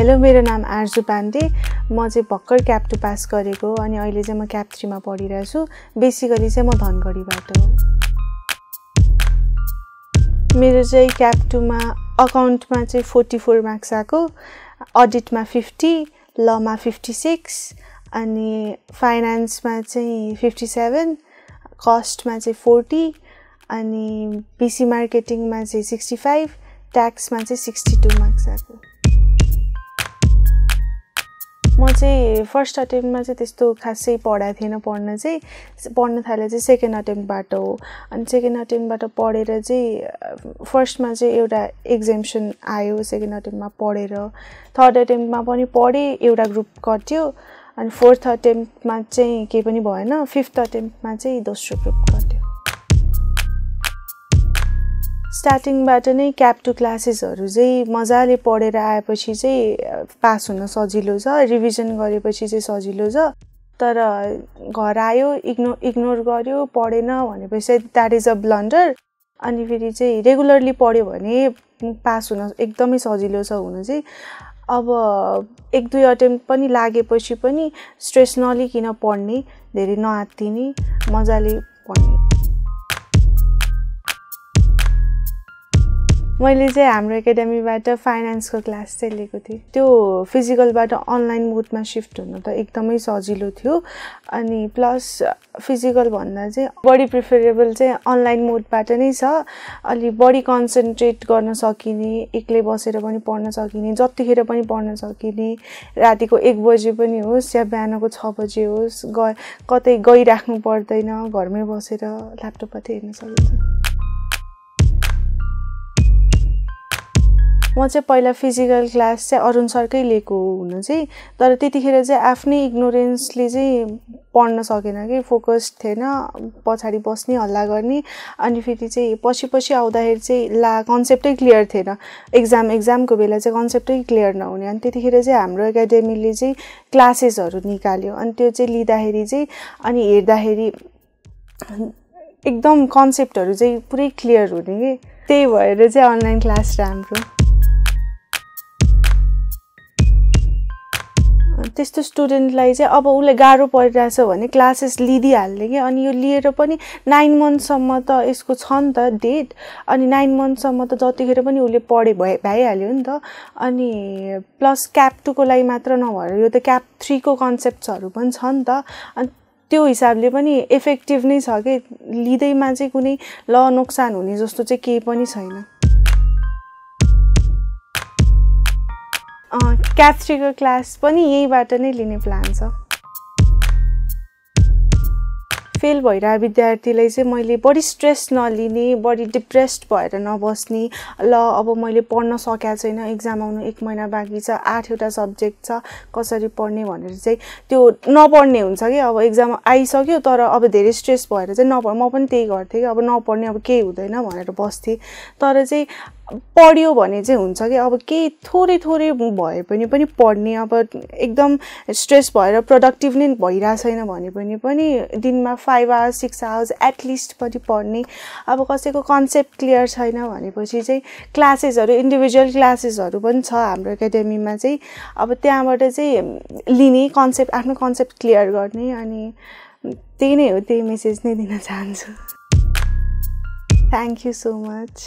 Hello मेरो नाम आर्जु पाण्डे। म चाहिँ भर्खर क्याप टू पास गरेको अनि अहिले चाहिँ म क्याप थ्रीमा पढिरहेको छु। बेसिकली चाहिँ म धनगढीबाट हो। मेरो चाहिँ क्याप टूमा अकाउन्टमा चाहिँ फोर्टी फोर मार्क्स आएको। अडिटमा फिफ्टी लमा फिफ्टी सिक्स अनि फाइनेन्समा चाहिँ फिफ्टी सेभेन कस्टमा चाहिँ फोर्टी अनि पिसी मार्केटिङमा चाहिँ सिक्सटी फाइभ ट्याक्समा चाहिँ सिक्सटी टू मार्क्स आएको। म चाहिँ फर्स्ट अटेम्पमा चाहिँ त्यस्तो खासै पढाएको थिएन पढ्न चाहिँ। पढ्न थाले चाहिँ सेकेन्ड अटेम्पबाट हो। अनि सेकेन्ड अटेम्पबाट पढेर चाहिँ फर्स्टमा चाहिँ एउटा एक्जाम्सन आयो सेकेन्ड अटेम्पमा पढेर। थर्ड अटेम्पमा पनि पढेँ एउटा ग्रुप कट्यो अनि फोर्थ अटेम्पमा चाहिँ केही पनि भएन। फिफ्थ अटेम्पमा चाहिँ दोस्रो ग्रुप कट्यो स्टार्टिङबाट नै क्याप टु क्लासेसहरू चाहिँ मजाले पढेर आएपछि चाहिँ पास हुन सजिलो छ रिभिजन गरेपछि चाहिँ सजिलो छ। तर घर आयो इग्नो इग्नोर गर्यो पढेन भनेपछि द्याट इज अ ब्लन्डर। अनि फेरि चाहिँ रेगुलरली पढ्यो भने पास हुन एकदमै सजिलो छ हुनु चाहिँ। अब एक दुई अटेम्प पनि लागेपछि पनि स्ट्रेस नलिकन पढ्ने धेरै नआत्तिने मजाले पढ्ने। मैले चाहिँ हाम्रो एकाडेमीबाट फाइनेन्सको क्लास चाहिँ लिएको थिएँ। त्यो फिजिकलबाट अनलाइन मोडमा सिफ्ट हुनु त एकदमै सजिलो थियो। अनि प्लस फिजिकल भन्दा चाहिँ बढी प्रिफरेबल चाहिँ अनलाइन मोडबाट नै छ। अलि बढी कन्सन्ट्रेट गर्न सकिने एक्लै बसेर पनि पढ्न सकिने जतिखेर पनि पढ्न सकिने रातिको एक बजे पनि होस् या बिहानको छ बजे होस् ग कतै गइराख्नु पर्दैन घरमै बसेर ल्यापटपबाट हेर्न सकिन्छ। म चाहिँ पहिला फिजिकल क्लास चाहिँ अरुण सरकै लिएको हुनु चाहिँ तर त्यतिखेर चाहिँ आफ्नै इग्नोरेन्सले चाहिँ पढ्न सकेन कि फोकस थिएन पछाडि बस्ने हल्ला गर्ने अनि फेरि चाहिँ पछि पछि आउँदाखेरि चाहिँ ला कन्सेप्टै क्लियर थिएन। एक्जाम एक्जामको बेला चाहिँ कन्सेप्टै क्लियर नहुने अनि त्यतिखेर चाहिँ हाम्रो एकाडेमीले चाहिँ क्लासेसहरू निकाल्यो। अनि त्यो चाहिँ लिँदाखेरि चाहिँ अनि हेर्दाखेरि एकदम कन्सेप्टहरू चाहिँ पुरै क्लियर हुने कि त्यही भएर चाहिँ अनलाइन क्लास राम्रो। त्यस्तो स्टुडेन्टलाई चाहिँ अब उसले गाह्रो परिरहेछ भने क्लासेस लिइदिइहाल्ने कि अनि यो लिएर पनि नाइन मन्थसम्म त यसको छ नि त डेट अनि नाइन मन्थसम्म त जतिखेर पनि उसले पढे भए भइहाल्यो नि त। अनि प्लस क्याप टूको लागि मात्र नभएर यो त क्याप थ्रीको कन्सेप्ट्सहरू पनि छ नि त। अनि त्यो हिसाबले पनि इफेक्टिभ नै छ कि। लिँदैमा चाहिँ कुनै ल नोक्सान हुने जस्तो चाहिँ केही पनि छैन। क्याथ्रीको क्लास पनि यहीँबाट नै लिने प्लान छ। फेल भइरहेको विद्यार्थीलाई चाहिँ मैले बढी स्ट्रेस नलिने बढी डिप्रेस्ड भएर नबस्ने। ल अब मैले पढ्न सकेको छैन एक्जाम आउनु एक महिना बाँकी छ आठवटा सब्जेक्ट छ कसरी पढ्ने भनेर चाहिँ त्यो नपढ्ने हुन्छ कि। अब एक्जाम आइसक्यो तर अब धेरै स्ट्रेस भएर चाहिँ नपढ म पनि त्यही गर्थेँ कि। अब नपढ्ने अब केही हुँदैन भनेर बस्थेँ। तर चाहिँ पढ्यो भने चाहिँ हुन्छ कि अब केही थोरै थोरै भए पनि पनि पढ्ने अब एकदम स्ट्रेस भएर प्रडक्टिभ नै भइरहेको छैन भने पनि पनि दिनमा five hours six hours at least पनि पढ्ने। अब कसैको कन्सेप्ट क्लियर छैन भनेपछि चाहिँ क्लासेसहरू इन्डिभिजुअल क्लासेसहरू पनि छ हाम्रो एकाडेमीमा चाहिँ। अब त्यहाँबाट चाहिँ लिने कन्सेप्ट आफ्नो कन्सेप्ट क्लियर गर्ने अनि त्यही नै हो त्यही मेसेज नै दिन चाहन्छु। Thank you so much